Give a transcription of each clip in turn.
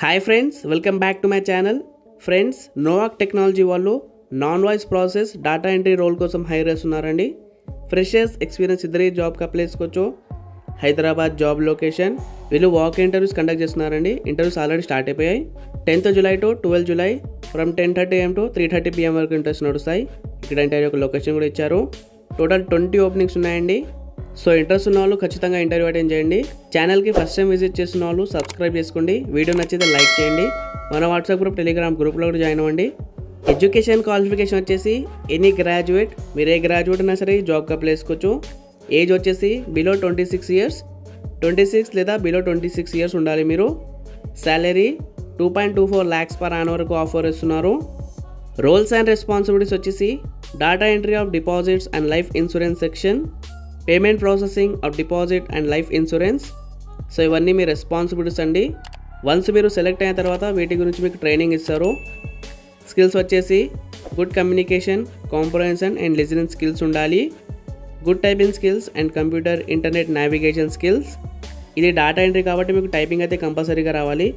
Hi friends welcome back to my channel friends Novac technology వాళ్ళు non voice process data entry role కోసం hire చేస్తున్నారండి. Freshers experience ఇద్దరే జాబ్కి apply చేసుకోవచ్చు. Hyderabad job location వీళ్ళు walk interviews conduct చేస్తున్నారండి. Interviews already start అయిపోయాయి. Tenth July to twelve July from ten thirty AM to three thirty PM వరకు interviews నడుస్తాయి. ఇక్కడ ఇంటర్వ్యూ ఒక లొకేషన్ కూడా ఇచ్చారు. టోటల్ ట్వంటీ ఓపెనింగ్స్ ఉన్నాయండి. సో ఇంట్రెస్ట్ ఉన్న వాళ్ళు ఖచ్చితంగా ఇంటర్వ్యూ అటెండ్ చేయండి. ఛానల్కి ఫస్ట్ టైం విజిట్ చేసిన వాళ్ళు సబ్స్క్రైబ్ చేసుకోండి. వీడియో నచ్చితే లైక్ చేయండి. మన వాట్సాప్ గ్రూప్ టెలిగ్రామ్ గ్రూప్లో కూడా జాయిన్ అవ్వండి. ఎడ్యుకేషన్ క్వాలిఫికేషన్ వచ్చేసి ఎనీ గ్రాడ్యుయేట్ మీరు ఏ గ్రాడ్యుయేట్ అయినా సరే జాబ్కి అప్లై చేసుకోవచ్చు. ఏజ్ వచ్చేసి below twenty six years twenty six లేదా బిలో ట్వంటీ సిక్స్ ఇయర్స్ ఉండాలి మీరు. Salary two point two four lakhs per annum వరకు ఆఫర్ ఇస్తున్నారు. రోల్స్ అండ్ రెస్పాన్సిబిలిటీస్ వచ్చేసి data entry of deposits and life insurance section payment processing of deposit and life insurance. So ఇవన్నీ మీ responsibilities అండి. Once మీరు select అయిన తర్వాత వీటి గురించి మీకు ట్రైనింగ్ ఇస్తారు. స్కిల్స్ వచ్చేసి good communication comprehension and listening skills ఉండాలి. Good typing skills and computer internet navigation skills. ఇది డేటా ఎంట్రీ కాబట్టి మీకు టైపింగ్ అయితే కంపల్సరీగా రావాలి.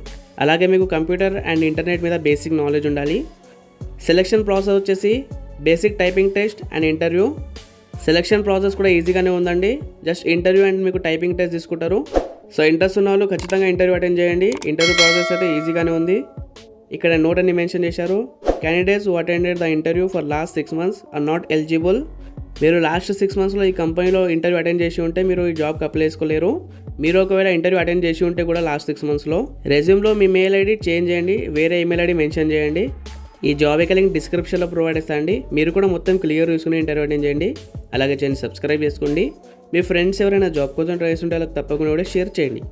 అలాగే మీకు కంప్యూటర్ అండ్ ఇంటర్నెట్ మీద బేసిక్ నాలెడ్జ్ ఉండాలి. సెలెక్షన్ ప్రాసెస్ వచ్చేసి basic typing test and interview. Selection process కూడా ఈజీగానే ఉందండి. జస్ట్ ఇంటర్వ్యూ అండ్ మీకు టైపింగ్ టెస్ట్ తీసుకుంటారు. సో ఇంట్రెస్ట్ ఉన్న వాళ్ళు ఖచ్చితంగా ఇంటర్వ్యూ అటెండ్ చేయండి. ఇంటర్వ్యూ ప్రాసెస్ అయితే ఈజీగానే ఉంది. ఇక్కడ నోట్ అని మెన్షన్ చేశారు. Candidates who attended the interview for last six months are not eligible మీరు లాస్ట్ సిక్స్ మంత్స్లో ఈ కంపెనీలో ఇంటర్వ్యూ అటెండ్ చేసి ఉంటే మీరు ఈ జాబ్కి అప్లై చేసుకోలేరు. మీరు ఒకవేళ ఇంటర్వ్యూ అటెండ్ చేసి ఉంటే కూడా లాస్ట్ సిక్స్ మంత్స్లో రెజ్యూమ్లో మీ మెయిల్ ఐడి చేంజ్ చేయండి. వేరే ఈమెయిల్ ఐడి మెన్షన్ చేయండి. ఈ జాబ్ యొక్క లింక్ డిస్క్రిప్షన్లో ప్రొవైడ్ చేస్తా అండి. మీరు కూడా మొత్తం క్లియర్ చూసుకుని ఇంటర్వ్యూ అటెండ్ చేయండి. అలాగే చేయండి సబ్స్క్రైబ్ చేసుకోండి. మీ ఫ్రెండ్స్ ఎవరైనా జాబ్ కోసం ట్రై చేస్తుంటే వాళ్ళకి తప్పకుండా కూడా షేర్ చేయండి.